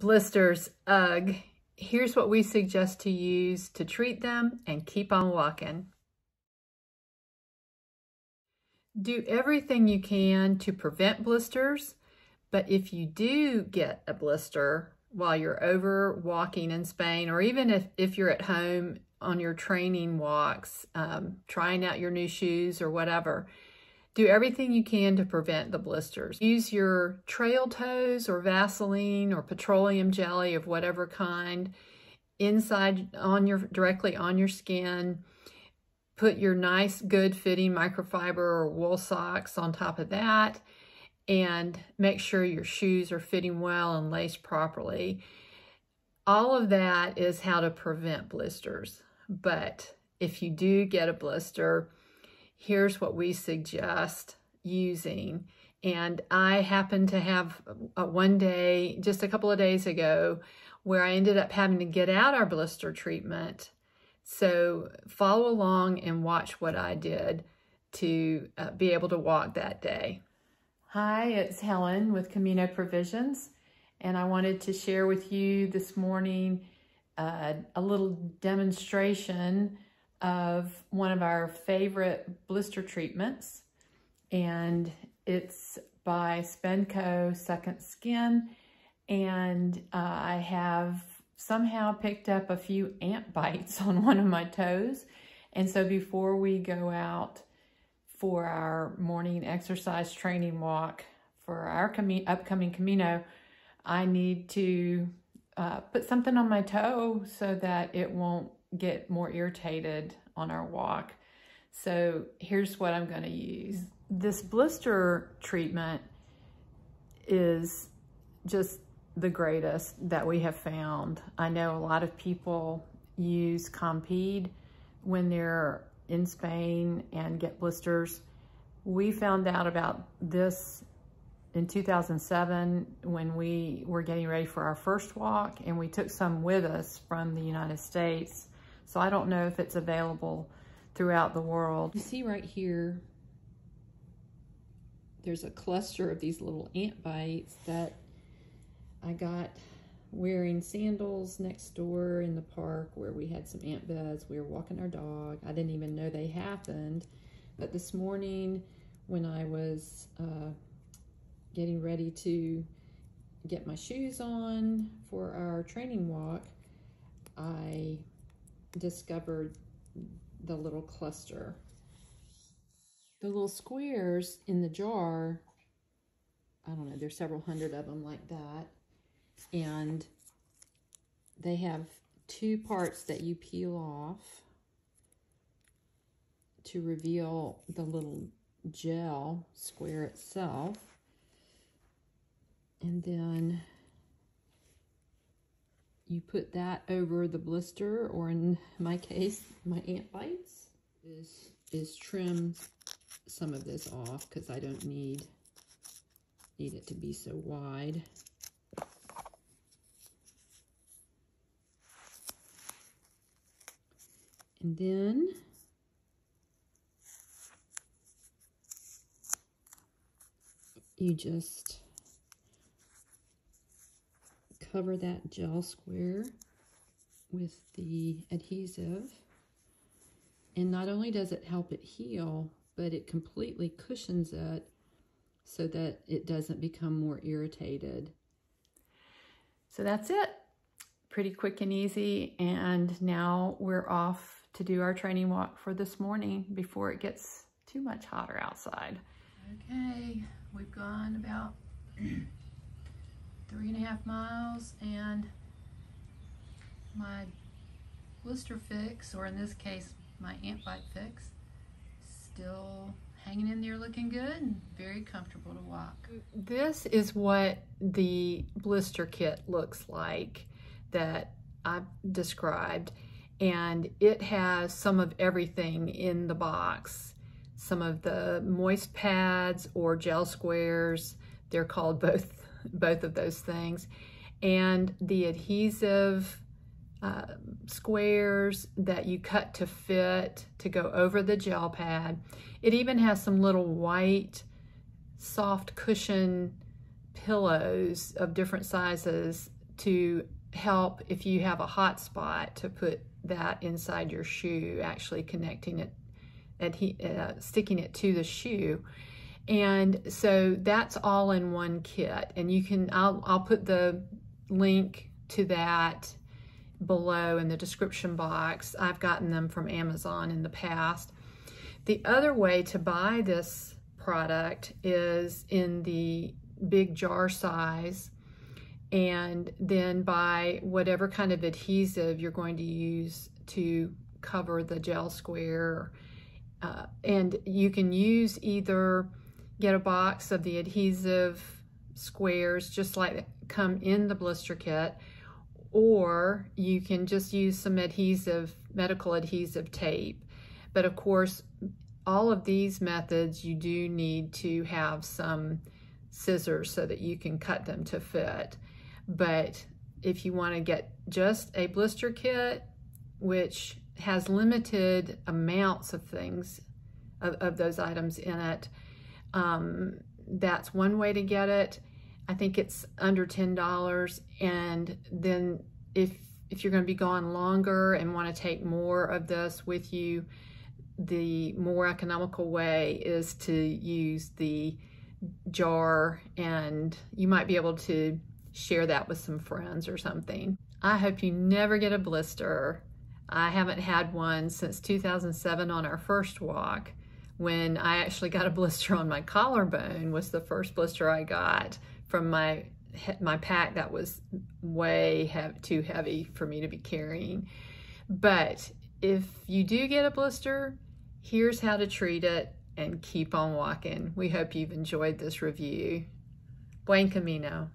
Blisters, ugh. Here's what we suggest to use to treat them and keep on walking. Do everything you can to prevent blisters, but if you do get a blister while you're over walking in Spain, or even if, if you're at home on your training walks, um, trying out your new shoes or whatever, do everything you can to prevent the blisters. Use your trail toes or Vaseline or petroleum jelly of whatever kind inside on your directly on your skin. Put your nice good fitting microfiber or wool socks on top of that and make sure your shoes are fitting well and laced properly. All of that is how to prevent blisters. But if you do get a blister, here's what we suggest using. And I happened to have a one day, just a couple of days ago, where I ended up having to get out our blister treatment. So follow along and watch what I did to uh, be able to walk that day. Hi, it's Helen with Camino Provisions, and I wanted to share with you this morning uh, a little demonstration of one of our favorite blister treatments. And it's by Spenco Second Skin. And uh, I have somehow picked up a few ant bites on one of my toes. And so before we go out for our morning exercise training walk for our upcoming Camino, I need to uh, put something on my toe so that it won't get more irritated on our walk. So here's what I'm going to use. This blister treatment is just the greatest that we have found. I know a lot of people use Compeed when they're in Spain and get blisters. We found out about this in 2007 when we were getting ready for our first walk and we took some with us from the United States so I don't know if it's available throughout the world. You see right here, there's a cluster of these little ant bites that I got wearing sandals next door in the park where we had some ant beds. We were walking our dog. I didn't even know they happened. But this morning when I was uh, getting ready to get my shoes on for our training walk, I discovered the little cluster. The little squares in the jar, I don't know, there's several hundred of them like that. And they have two parts that you peel off to reveal the little gel square itself. And then you put that over the blister, or in my case, my ant bites, is, is trim some of this off because I don't need, need it to be so wide. And then you just cover that gel square with the adhesive. And not only does it help it heal, but it completely cushions it so that it doesn't become more irritated. So that's it. Pretty quick and easy. And now we're off to do our training walk for this morning before it gets too much hotter outside. Okay, we've gone about three and a half miles and my blister fix, or in this case, my ant bite fix, still hanging in there looking good and very comfortable to walk. This is what the blister kit looks like that I've described and it has some of everything in the box. Some of the moist pads or gel squares, they're called both both of those things. And the adhesive uh, squares that you cut to fit to go over the gel pad. It even has some little white soft cushion pillows of different sizes to help if you have a hot spot to put that inside your shoe, actually connecting it, uh, sticking it to the shoe. And so that's all in one kit. And you can, I'll, I'll put the link to that below in the description box. I've gotten them from Amazon in the past. The other way to buy this product is in the big jar size and then buy whatever kind of adhesive you're going to use to cover the gel square. Uh, and you can use either get a box of the adhesive squares just like come in the blister kit or you can just use some adhesive, medical adhesive tape. But of course, all of these methods, you do need to have some scissors so that you can cut them to fit. But if you want to get just a blister kit, which has limited amounts of things, of, of those items in it, um, that's one way to get it. I think it's under $10. And then if, if you're going to be gone longer and want to take more of this with you, the more economical way is to use the jar and you might be able to share that with some friends or something. I hope you never get a blister. I haven't had one since 2007 on our first walk when I actually got a blister on my collarbone was the first blister I got from my my pack that was way too heavy for me to be carrying. But if you do get a blister, here's how to treat it and keep on walking. We hope you've enjoyed this review. Buen camino.